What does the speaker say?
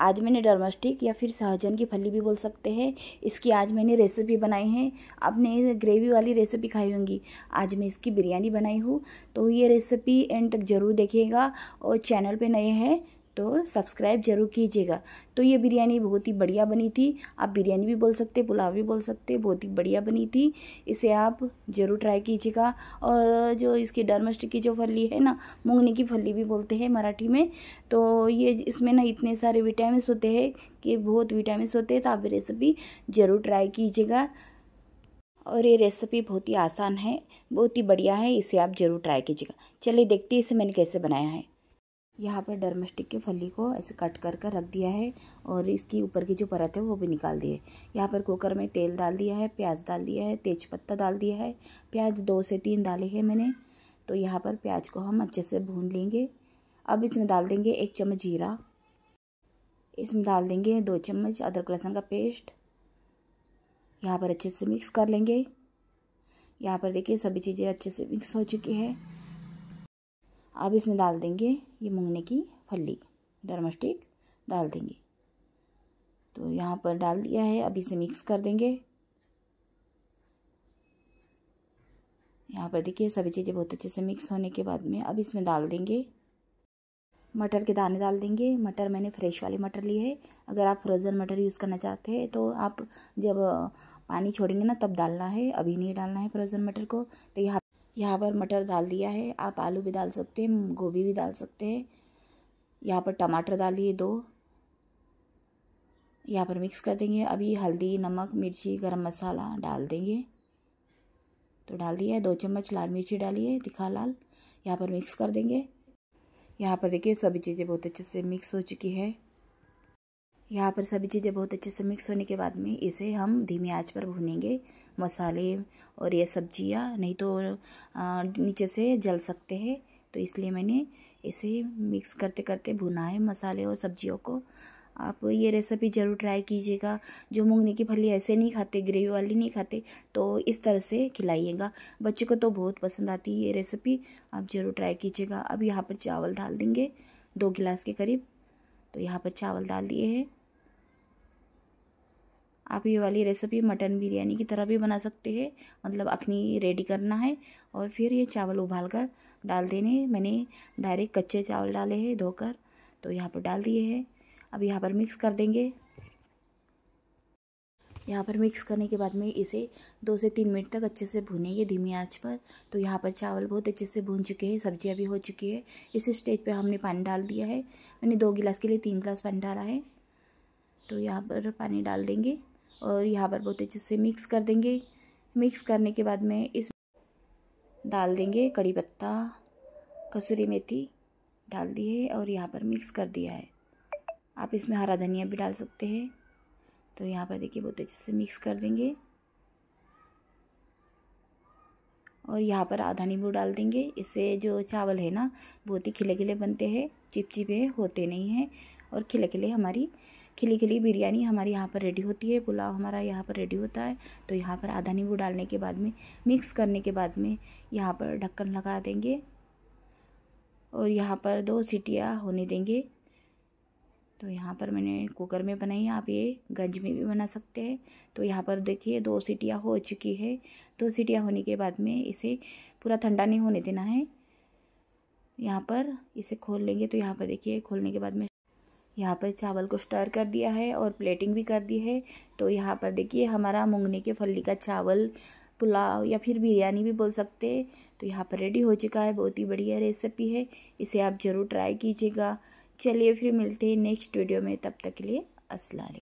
आज मैंने डर्मास्टिक या फिर सहजन की फली भी बोल सकते हैं। इसकी आज मैंने रेसिपी बनाई है। आपने ग्रेवी वाली रेसिपी खाई होंगी। आज मैं इसकी बिरयानी बनाई हूँ। तो ये रेसिपी एंड तक ज़रूर देखिएगा और चैनल पे नए हैं। तो सब्सक्राइब ज़रूर कीजिएगा। तो ये बिरयानी बहुत ही बढ़िया बनी थी। आप बिरयानी भी बोल सकते, पुलाव भी बोल सकते, बहुत ही बढ़िया बनी थी। इसे आप ज़रूर ट्राई कीजिएगा। और जो इसकी डरमस्टिक की जो फली है ना, मूंगनी की फली भी बोलते हैं मराठी में तो ये इसमें ना इतने सारे विटामिन होते हैं कि बहुत विटामिन होते हैं तो आप रेसिपी ज़रूर ट्राई कीजिएगा। और ये रेसिपी बहुत ही आसान है, बहुत ही बढ़िया है, इसे आप ज़रूर ट्राई कीजिएगा। चलिए देखते हैं इसे मैंने कैसे बनाया है। यहाँ पर डरमस्टिक के फली को ऐसे कट कर कर रख दिया है और इसकी ऊपर की जो परत है वो भी निकाल दी है यहाँ पर कुकर में तेल डाल दिया है, प्याज डाल दिया है तेज पत्ता डाल दिया है। प्याज दो से तीन डाले हैं मैंने तो यहाँ पर प्याज को हम अच्छे से भून लेंगे। अब इसमें डाल देंगे एक चम्मच जीरा। इसमें डाल देंगे दो चम्मच अदरक लहसुन का पेस्ट। यहाँ पर अच्छे से मिक्स कर लेंगे। यहाँ पर देखिए सभी चीज़ें अच्छे से मिक्स हो चुकी है। अब इसमें डाल देंगे ये मूंगने की फली डरमस्टिक डाल देंगे। तो यहाँ पर डाल दिया है, अब इसे मिक्स कर देंगे। यहाँ पर देखिए, सभी चीज़ें बहुत अच्छे से मिक्स होने के बाद में अब इसमें डाल देंगे। मटर के दाने डाल देंगे। मटर मैंने फ्रेश वाली मटर ली है। अगर आप फ्रोज़न मटर यूज़ करना चाहते हैं तो आप जब पानी छोड़ेंगे ना, तब डालना है। अभी नहीं डालना है फ्रोज़न मटर को। तो यहाँ यहाँ पर मटर डाल दिया है। आप आलू भी डाल सकते हैं, गोभी भी डाल सकते हैं। यहाँ पर टमाटर डालिए दो। यहाँ पर मिक्स कर देंगे। अभी हल्दी, नमक, मिर्ची, गरम मसाला डाल देंगे। तो डाल दिया है। दो चम्मच लाल मिर्ची डालिए, तिखा लाल। यहाँ पर मिक्स कर देंगे। यहाँ पर देखिए सभी चीज़ें बहुत अच्छे से मिक्स हो चुकी है। यहाँ पर सभी चीज़ें बहुत अच्छे से मिक्स होने के बाद में इसे हम धीमी आँच पर भूनेंगे। मसाले और ये सब्ज़ियाँ, नहीं तो नीचे से जल सकते हैं। तो इसलिए मैंने इसे मिक्स करते करते भुना है मसाले और सब्जियों को। आप ये रेसिपी ज़रूर ट्राई कीजिएगा। जो मूंगनी की फली ऐसे नहीं खाते ग्रेवी वाली नहीं खाते तो इस तरह से खिलाइएगा। बच्चे को तो बहुत पसंद आती है ये रेसिपी आप ज़रूर ट्राई कीजिएगा। अब यहाँ पर चावल डाल देंगे दो गिलास के करीब। तो यहाँ पर चावल डाल दिए हैं। आप ये वाली रेसिपी मटन बिरयानी की तरह भी बना सकते हैं। मतलब अखनी रेडी करना है और फिर ये चावल उबाल कर डाल देने। मैंने डायरेक्ट कच्चे चावल डाले हैं धोकर तो यहाँ पर डाल दिए हैं। अब यहाँ पर मिक्स कर देंगे। यहाँ पर मिक्स करने के बाद में इसे दो से तीन मिनट तक अच्छे से भुनेंगे धीमी आँच पर। तो यहाँ पर चावल बहुत अच्छे से भून चुके हैं, सब्ज़ियाँ भी हो चुकी है। इस स्टेज पे हमने पानी डाल दिया है। मैंने दो गिलास के लिए तीन गिलास पानी डाला है। तो यहाँ पर पानी डाल देंगे। और यहाँ पर बहुत अच्छे से मिक्स कर देंगे। मिक्स करने के बाद में इस डाल देंगे कड़ी पत्ता, कसूरी मेथी डाल दी है और यहाँ पर मिक्स कर दिया है। आप इसमें हरा धनिया भी डाल सकते हैं। तो यहाँ पर देखिए बहुत अच्छे से मिक्स कर देंगे। और यहाँ पर आधा नींबू डाल देंगे। इससे जो चावल है ना, बहुत ही खिले खिले बनते हैं, चिपचिपे होते नहीं हैं और खिले खिले हमारी खिली खिली बिरयानी हमारी यहाँ पर रेडी होती है, पुलाव हमारा यहाँ पर रेडी होता है। तो यहाँ पर आधा नींबू डालने के बाद में मिक्स करने के बाद में यहाँ पर ढक्कन लगा देंगे और यहाँ पर दो सीटियाँ होने देंगे। तो यहाँ पर मैंने कुकर में बनाई, आप ये गंज में भी बना सकते हैं। तो यहाँ पर देखिए, दो सीटियाँ हो चुकी है। दो सीटियाँ होने के बाद में इसे पूरा ठंडा नहीं होने देना है। यहाँ पर इसे खोल लेंगे तो यहाँ पर देखिए, खोलने के बाद में यहाँ पर चावल को स्टर कर दिया है और प्लेटिंग भी कर दी है। तो यहाँ पर देखिए, हमारा मूंगनी के फली का चावल, पुलाव या फिर बिरयानी भी बोल सकते हैं। तो यहाँ पर रेडी हो चुका है, बहुत ही बढ़िया रेसिपी है। इसे आप ज़रूर ट्राई कीजिएगा। चलिए फिर मिलते हैं नेक्स्ट वीडियो में तब तक के लिए असला